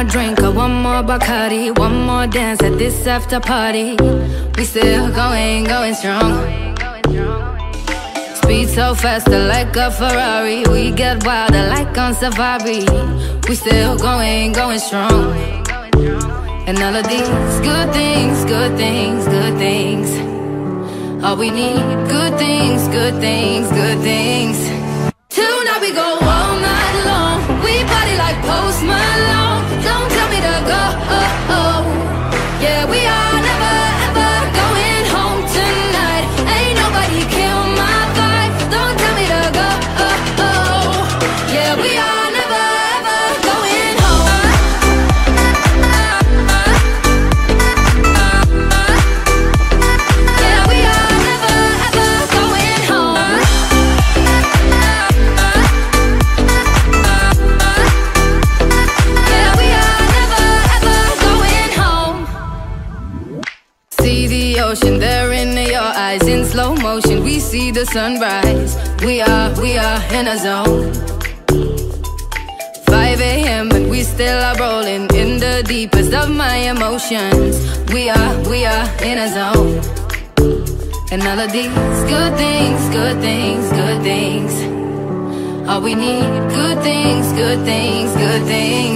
more drink, or one more Bacardi, one more dance at this after party. We still going, going strong. Speed so faster like a Ferrari. We get wilder like on safari. We still going, going strong. And all of these good things, good things, good things. All we need, good things, good things, good things. Eyes in slow motion. We see the sunrise. We are, we are in a zone. 5 a.m. and we still are rolling in the deepest of my emotions. We are, we are in a zone. And all of these good things, good things, good things. All we need, good things, good things, good things.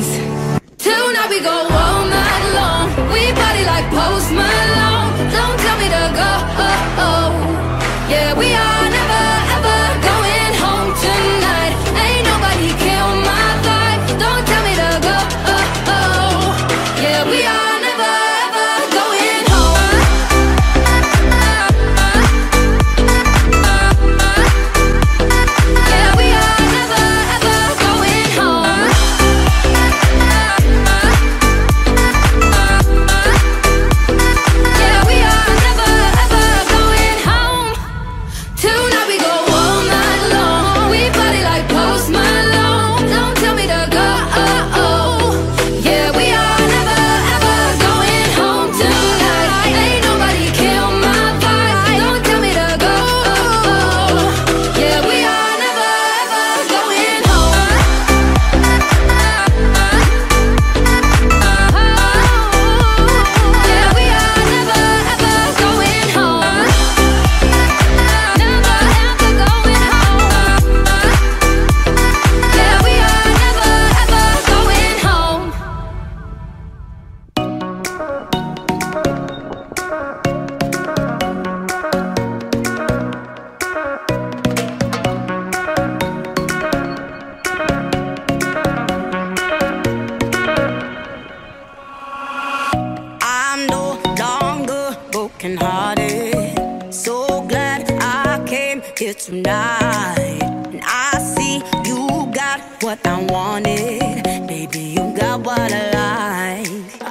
Longer broken hearted. So glad I came here tonight. And I see you got what I wanted. Baby, you got what I like.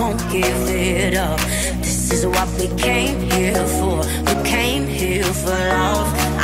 Won't give it up. This is what we came here for. We came here for love.